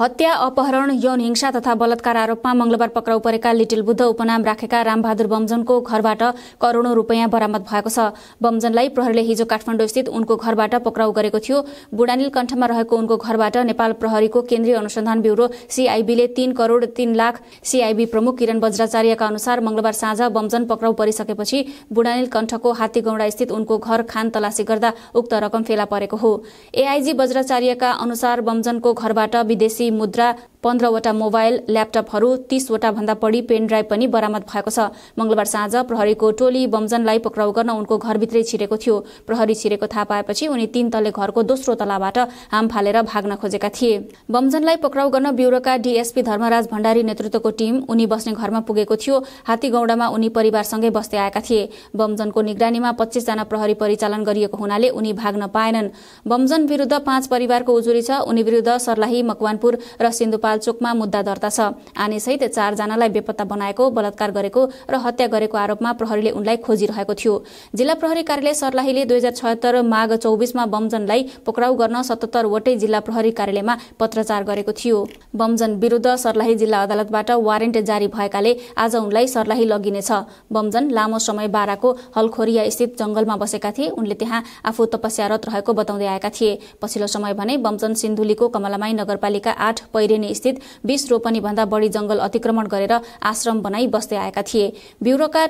हत्या अपहरण यौन हिंसा तथा बलात्कार आरोपमा मंगलबार पक्राउ परेका लिटिल बुद्ध उपनाम राखेका रामबहादुर बमजनको घरबाट करोड़ौं रूपियाँ बरामद भएको छ। बमजनलाई प्रहरीले हिजो काठमाडौँ स्थित उनको घरबाट पक्राउ गरेको थियो। बुढानील कण्ठमा रहेको उनको घरबाट नेपाल प्रहरीको केन्द्रीय अनुसन्धान ब्यूरो सीआईबीले तीन करोड़ तीन लाख सीआईबी प्रमुख किरण बज्राचार्यका अनुसार मंगलबार साँझ बमजन पक्राउ परिसकेपछि बुढानील कण्ठको हात्तीगौडा स्थित उनको घर खान तलासी गर्दा उक्त रकम फेला परेको हो। एआईजी बज्राचार्यका अनुसार बमजनको घरबाट विदेशी विदेशी मुद्रा पन्ध्रवटा मोबाइल ल्यापटपहरू तीसवटा भन्दा बढी पेन ड्राइभ पनि बरामद भएको छ। मंगलबार साँझ प्रहरीको टोली बमजनलाई पक्राउ गर्न उनको घरभित्रै छिरेको थियो। प्रहरी छिरेको थाहा पाएपछि उनी तीन तले घरको दोस्रो तलाबाट हाम फालेर भाग्न खोजेका थिए। बमजनलाई पक्राउ गर्न ब्यूरोका डीएसपी धर्मराज भण्डारी नेतृत्वको टीम उनी बस्ने घरमा पुगेको थियो। हात्तीगौडामा उनी परिवारसँगै बस्दै आएका थिए। बमजनको निगरानीमा पच्चीसजना प्रहरी परिचालन गरिएको हुनाले उनी भाग्न पाएनन्। बमजन विरूद्ध पाँच परिवारको उजुरी छ। उनी विरूद्ध सर्लाही मकवानपुर र सिन्धुपाल्चोकमा मुद्दा दर्ता छ। आनेसहित चारजनालाई बेपत्ता बनाएको बलात्कार गरेको र हत्या गरेको आरोपमा प्रहरीले उनलाई खोजिरहेको थियो। जिल्ला प्रहरी कार्यालय सर्लाहीले दुई हजार छयत्तर माघ चौबिसमा बमजनलाई पक्राउ गर्न सतहत्तरवटै जिल्ला प्रहरी कार्यालयमा पत्रचार गरेको थियो। बमजन विरूद्ध सर्लाही जिल्ला अदालतबाट वारेन्ट जारी भएकाले आज उनलाई सर्लाही लगिनेछ। बमजन लामो समय बाराको हलखोरिया स्थित जंगलमा बसेका थिए। उनले त्यहाँ आफू तपस्यारत रहेको बताउँदै आएका थिए। पछिल्लो समय भने बमजन सिन्धुलीको कमलामाई नगरपालिका आठ पैरेनी स्थित बीस रोपनी भन्दा बढी जंगल अतिक्रमण गरेर आश्रम बनाई बस्दै आएका थिए। ब्यूरोका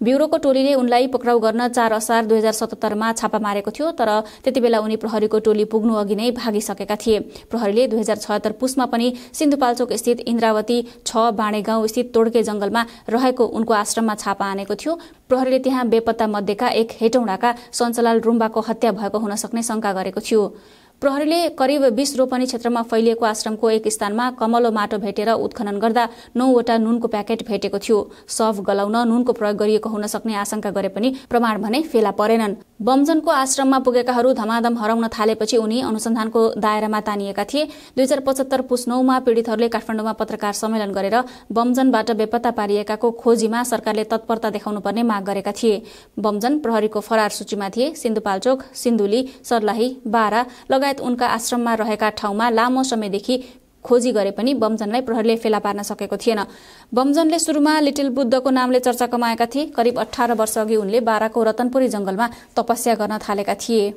ब्यूरोको टोलीले उनलाई पक्राउ गर्न चार असार दुई हजार सतहत्तरमा छापा मारेको थियो तर त्यति बेला उनी प्रहरीको टोली पुग्नु अघि नै भागिसकेका थिए। प्रहरीले दुई हजार छयत्तर पुसमा पनि सिन्धुपाल्चोक स्थित इन्द्रावती छ बाँडे गाउँ स्थित तोड्के जंगलमा रहेको उनको आश्रममा छापा आनेको थियो। प्रहरीले त्यहाँ बेपत्ता मध्येका एक हेटौँडाका सञ्चलाल रुम्बाको हत्या भएको हुन सक्ने शंका गरेको थियो। प्रहरीले करिब बीस रोपनी क्षेत्रमा फैलिएको आश्रमको एक स्थानमा कमलो माटो भेटेर उत्खनन गर्दा नौवटा नुनको प्याकेट भेटेको थियो। सफ गलाउन नुनको प्रयोग गरिएको हुन सक्ने आशंका गरे पनि प्रमाण भने फेला परेनन्। बमजनको आश्रममा पुगेकाहरू धमाधम हराउन थालेपछि उनी अनुसन्धानको दायरामा तानिएका थिए। दुई हजार पचहत्तर पुस नौमा पीड़ितहरूले काठमाडौँमा पत्रकार सम्मेलन गरेर बमजनबाट बेपत्ता पारिएकाको खोजीमा सरकारले तत्परता देखाउनु पर्ने माग गरेका थिए। बमजन प्रहरीको फरार सूचीमा थिए। सिन्धुपाल्चोक सिन्धुली सर्लाही बारा लगायत उनका आश्रममा रहेका ठाउँमा लामो समयदेखि खोजी गरे पनि बमजनलाई प्रहरीले फेला पार्न सकेको थिएन। बमजनले सुरुमा लिटिल बुद्धको नामले चर्चा कमाएका थिए। करिब अठार वर्ष अघि उनले बाराको रतनपुरी जंगलमा तपस्या गर्न थालेका थिए।